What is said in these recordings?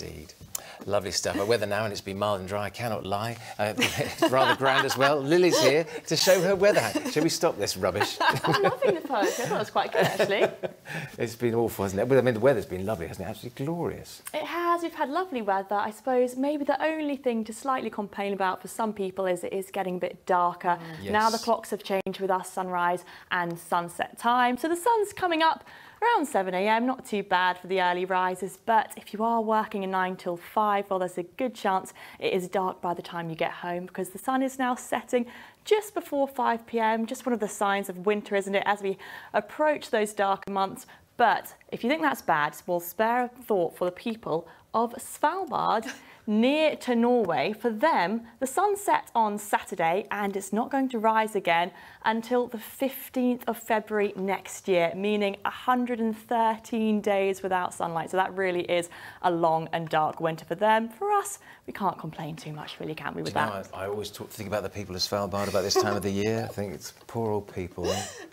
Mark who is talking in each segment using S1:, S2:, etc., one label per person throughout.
S1: Indeed. Lovely stuff. Our weather now, and it's been mild and dry, I cannot lie. Uh, it's rather grand as well. Lily's here to show her weather. Shall we stop this rubbish?
S2: I'm loving the poetry. I thought it was quite good, actually.
S1: it's been awful, hasn't it? Well, I mean, the weather's been lovely, hasn't it? Absolutely glorious.
S2: It has. We've had lovely weather. I suppose maybe the only thing to slightly complain about for some people is it is getting a bit darker. Mm. Yes. Now the clocks have changed with our sunrise and sunset time. So the sun's coming up around 7am, not too bad for the early risers, but if you are working a 9 till 5, well, there's a good chance it is dark by the time you get home because the sun is now setting just before 5pm, just one of the signs of winter, isn't it, as we approach those darker months. But if you think that's bad, we'll spare a thought for the people of Svalbard near to Norway. For them, the sun set on Saturday and it's not going to rise again until the 15th of February next year, meaning 113 days without sunlight. So that really is a long and dark winter for them. For us, we can't complain too much, really, can we, with that?
S1: Know, I, I, always talk, think about the people of Svalbard about this time of the year. I think it's poor old people. Eh?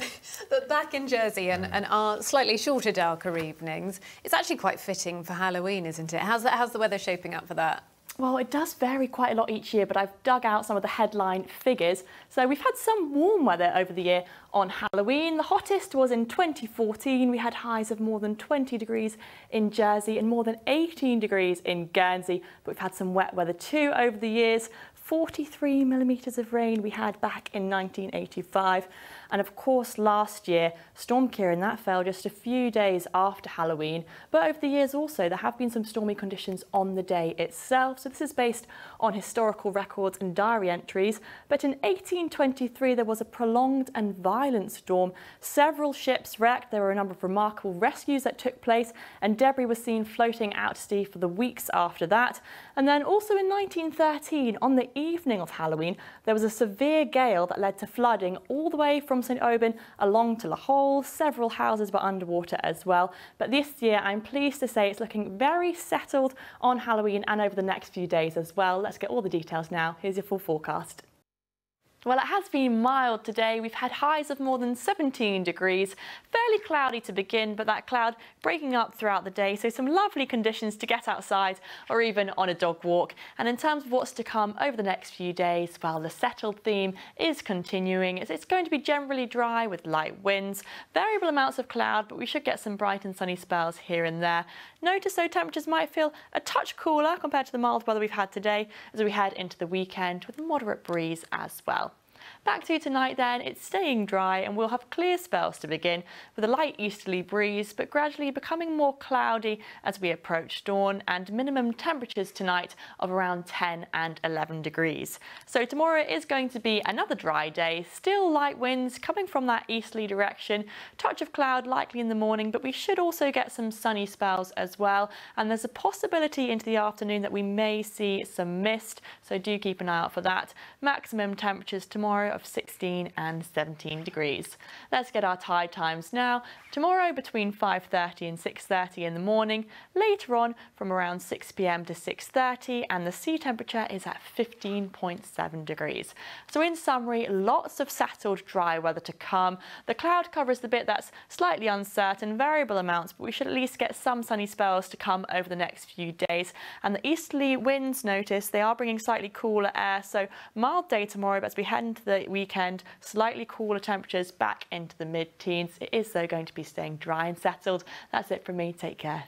S3: But back in Jersey and, mm. and our slightly shorter, darker evenings, it's actually quite fitting for Halloween, isn't it? How's, that, how's the weather shaping up for that?
S2: Well, it does vary quite a lot each year, but I've dug out some of the headline figures. So we've had some warm weather over the year on Halloween. The hottest was in 2014. We had highs of more than 20 degrees in Jersey and more than 18 degrees in Guernsey. But we've had some wet weather too over the years. 43 millimetres of rain we had back in 1985. And of course, last year, Storm Ciarán, that fell just a few days after Halloween. But over the years also, there have been some stormy conditions on the day itself. So this is based on historical records and diary entries. But in 1823, there was a prolonged and violent storm. Several ships wrecked. There were a number of remarkable rescues that took place and debris was seen floating out to sea for the weeks after that. And then also in 1913, on the evening of Halloween, there was a severe gale that led to flooding all the way from St Aubin along to La Haule. Several houses were underwater as well. But this year, I'm pleased to say it's looking very settled on Halloween and over the next few days as well. Let's get all the details now. Here's your full forecast. Well, it has been mild today. We've had highs of more than 17 degrees. Fairly cloudy to begin, but that cloud breaking up throughout the day. So some lovely conditions to get outside or even on a dog walk. And in terms of what's to come over the next few days, well, the settled theme is continuing. It's going to be generally dry with light winds, variable amounts of cloud, but we should get some bright and sunny spells here and there. Notice though temperatures might feel a touch cooler compared to the mild weather we've had today as we head into the weekend with a moderate breeze as well. Back to tonight then, it's staying dry and we'll have clear spells to begin with a light easterly breeze, but gradually becoming more cloudy as we approach dawn and minimum temperatures tonight of around 10 and 11 degrees. So tomorrow is going to be another dry day, still light winds coming from that easterly direction, touch of cloud likely in the morning, but we should also get some sunny spells as well. And there's a possibility into the afternoon that we may see some mist, so do keep an eye out for that. Maximum temperatures tomorrow of 16 and 17 degrees. Let's get our tide times now. Tomorrow between 5.30 and 6.30 in the morning, later on from around 6pm to 6.30 and the sea temperature is at 15.7 degrees. So in summary, lots of settled dry weather to come. The cloud cover is the bit that's slightly uncertain, variable amounts, but we should at least get some sunny spells to come over the next few days. And the easterly winds, notice, they are bringing slightly cooler air, so mild day tomorrow, but as we head into the weekend, slightly cooler temperatures back into the mid-teens. It is, though, going to be staying dry and settled. That's it from me. Take care.